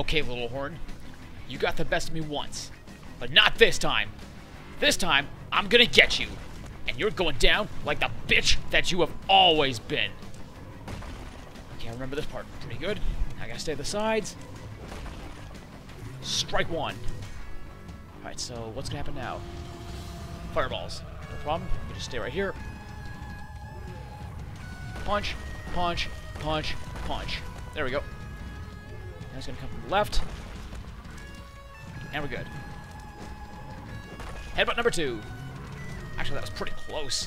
Okay, Little Horn. You got the best of me once. But not this time. This time, I'm gonna get you. And you're going down like the bitch that you have always been. Okay, I remember this part pretty good. I gotta stay the sides. Strike one. Alright, so what's gonna happen now? Fireballs. No problem. We just stay right here. Punch, punch, punch, punch. There we go. Now it's gonna come from the left. And we're good. Headbutt number two. Actually, that was pretty close.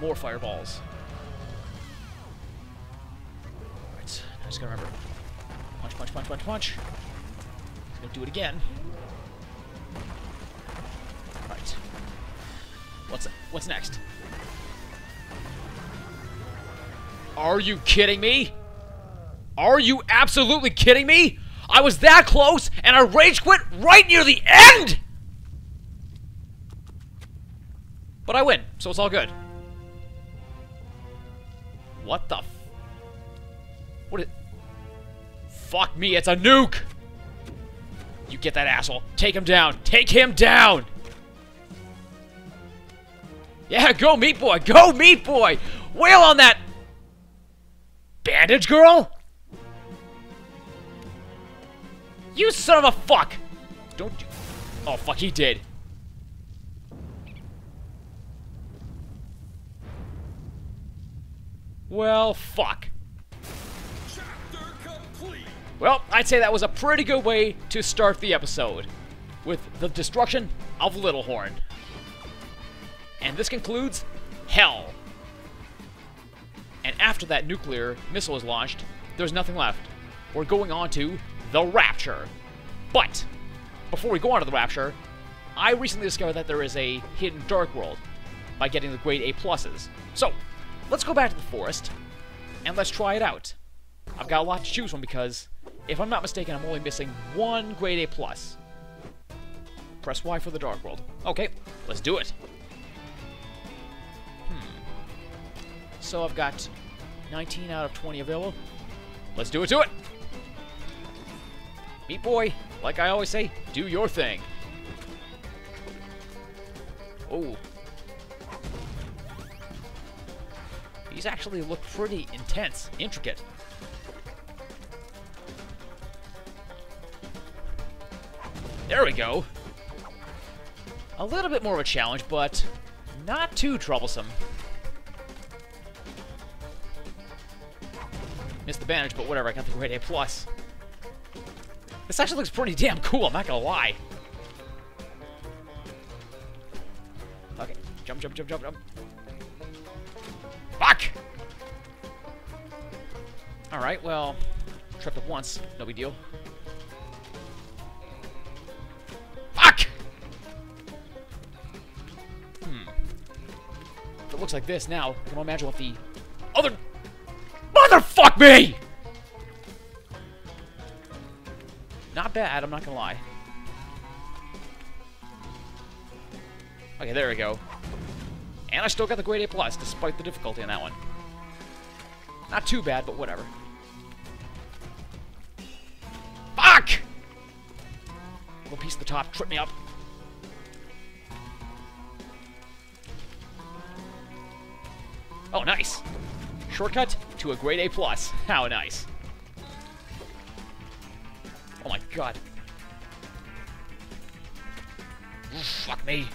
More fireballs. Alright, I just gotta remember. Punch, punch, punch, punch, punch. He's gonna do it again. Alright. What's what's next? Are you kidding me? Are you absolutely kidding me? I was that close, and I rage quit right near the end! But I win, so it's all good. What the f- What is- Fuck me, it's a nuke! You get that asshole. Take him down. Take him down! Yeah, go Meat Boy! Go Meat Boy! Wail on that bandage girl? You son of a fuck! Don't you... Oh, fuck, he did. Well, fuck. Well, I'd say that was a pretty good way to start the episode. With the destruction of Little Horn. And this concludes Hell. And after that nuclear missile is launched, there's nothing left. We're going on to the Rapture. But, before we go on to the Rapture, I recently discovered that there is a hidden Dark World by getting the grade A pluses. So, let's go back to the forest, and let's try it out. I've got a lot to choose from because, if I'm not mistaken, I'm only missing one grade A plus. Press Y for the Dark World. Okay, let's do it. Hmm. So I've got 19 out of 20 available. Let's do it to it! Meat Boy, like I always say, do your thing. Oh. These actually look pretty intense, intricate. There we go. A little bit more of a challenge, but not too troublesome. Missed the bandage, but whatever, I got the grade A+. plus. This actually looks pretty damn cool, I'm not gonna lie. Okay, jump, jump, jump, jump, jump. Fuck! Alright, well, tripped up once, no big deal. Fuck! Hmm. If it looks like this now, I can imagine what the other... Motherfuck me! Bad, I'm not gonna lie. Okay, there we go. And I still got the grade A+, plus, despite the difficulty in that one. Not too bad, but whatever. Fuck! Little piece of the top tripped me up. Oh, nice. Shortcut to a grade A+. plus. How nice. Fuck me.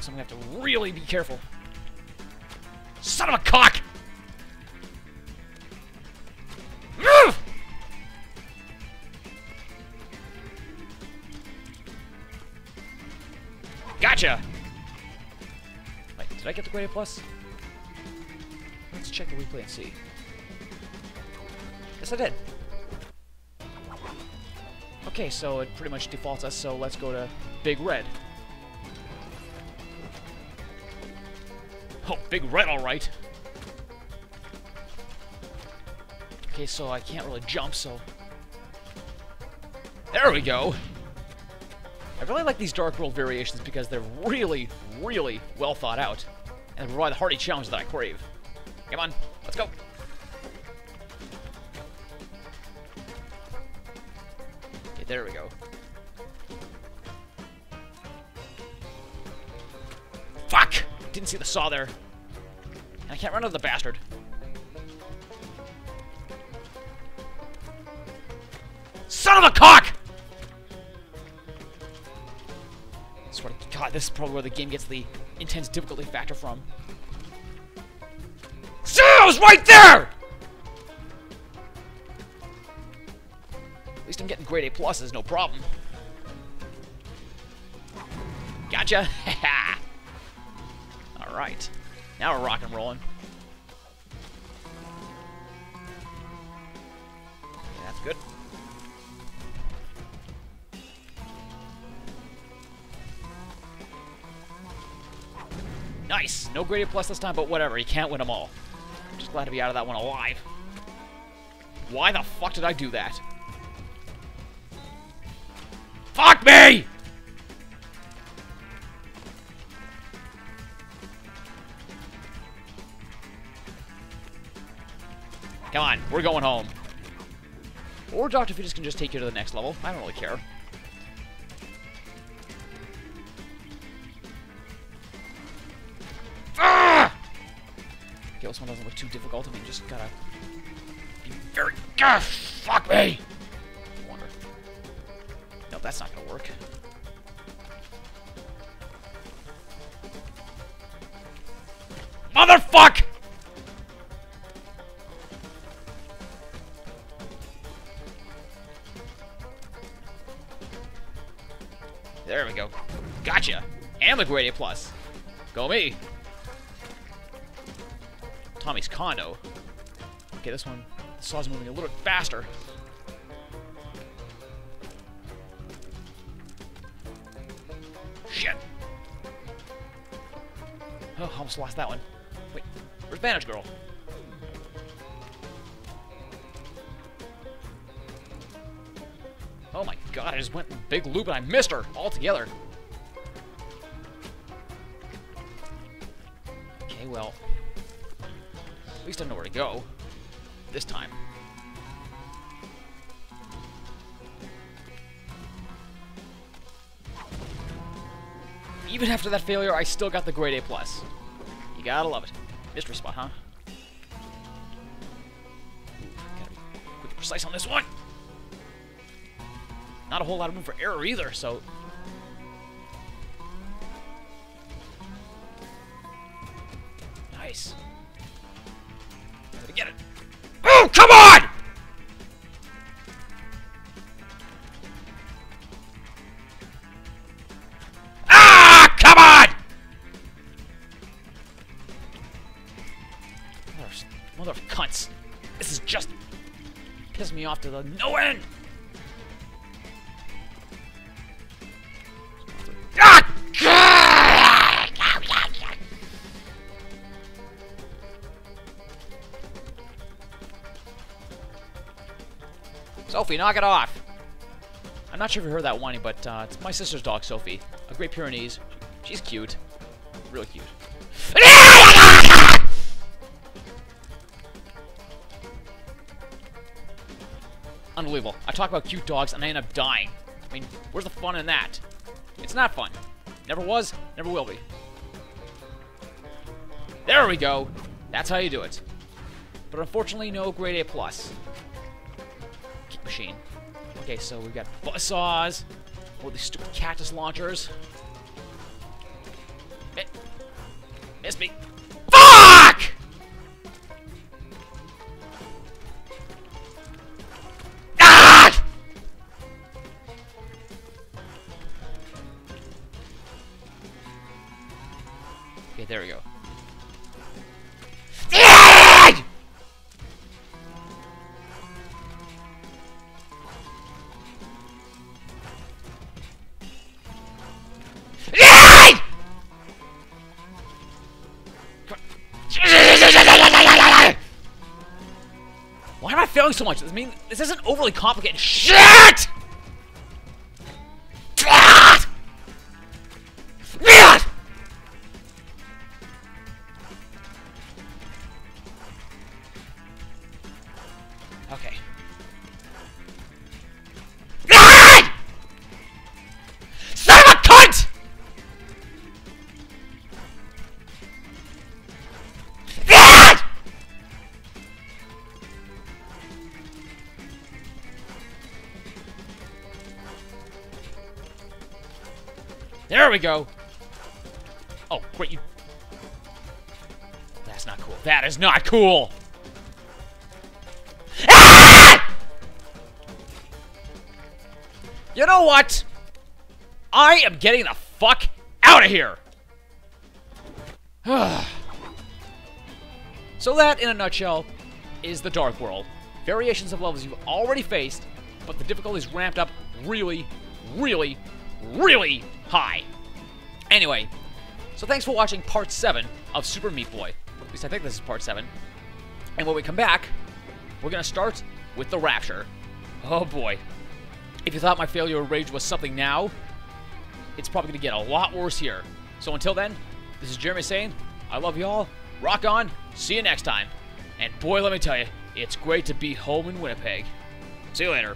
So I'm gonna have to really be careful. Son of a cock! Ugh! Gotcha! Wait, did I get the grade A plus? Let's check the replay and see. Yes, I did. Okay, so it pretty much defaults us, so let's go to Big Red. Oh, Big Red, alright. Okay, so I can't really jump, so... There we go! I really like these Dark World variations because they're really, really well thought out. And provide the hearty challenge that I crave. Come on, let's go! There we go. Fuck! Didn't see the saw there. And I can't run into the bastard. Son of a cock! Swear to God, this is probably where the game gets the intense difficulty factor from. See, I was right there! At least I'm getting grade A pluses, no problem. Gotcha! Alright. Now we're rock and rolling. That's good. Nice! No grade A plus this time, but whatever, you can't win them all. I'm just glad to be out of that one alive. Why the fuck did I do that? Fuck me! Come on, we're going home. Or Dr. Fetus can just take you to the next level. I don't really care. Ah! Okay, this one doesn't look too difficult. I mean, just gotta be very. Ah, fuck me! Wonder. No, that's not gonna work. Motherfuck! And the grade A plus. Go me. Tommy's condo. Okay, this one, the saw's moving a little bit faster. Shit. Oh, almost lost that one. Wait, where's Bandage Girl? Oh my god, I just went in a big loop and I missed her altogether. Okay, well, at least I know where to go. This time. Even after that failure, I still got the grade A+. plus. You gotta love it. Mystery spot, huh? Gotta be quick and precise on this one! Not a whole lot of room for error either, so... pissing me off to the no end. Ah! Sophie, knock it off! I'm not sure if you heard that whining, but uh, it's my sister's dog, Sophie. A Great Pyrenees. She's cute. Really cute. Unbelievable. I talk about cute dogs and I end up dying. I mean, where's the fun in that? It's not fun. Never was, never will be. There we go. That's how you do it. But unfortunately, no grade A+. plus. Machine. Okay, so we've got buzz saws. All these stupid cactus launchers. Miss me. There we go. Why am I failing so much? I mean, this isn't overly complicated. Shit! There we go. Oh, great, you... That's not cool. That is not cool! Ah! You know what? I am getting the fuck out of here! so that, in a nutshell, is the Dark World. Variations of levels you've already faced, but the difficulty's ramped up really, really, really high. Anyway, so thanks for watching part 7 of Super Meat Boy. At least I think this is part 7. And when we come back, we're going to start with the Rapture. Oh boy. If you thought my failure of rage was something now, it's probably going to get a lot worse here. So until then, this is Jeremy saying, I love you all. Rock on. See you next time. And boy, let me tell you, it's great to be home in Winnipeg. See you later.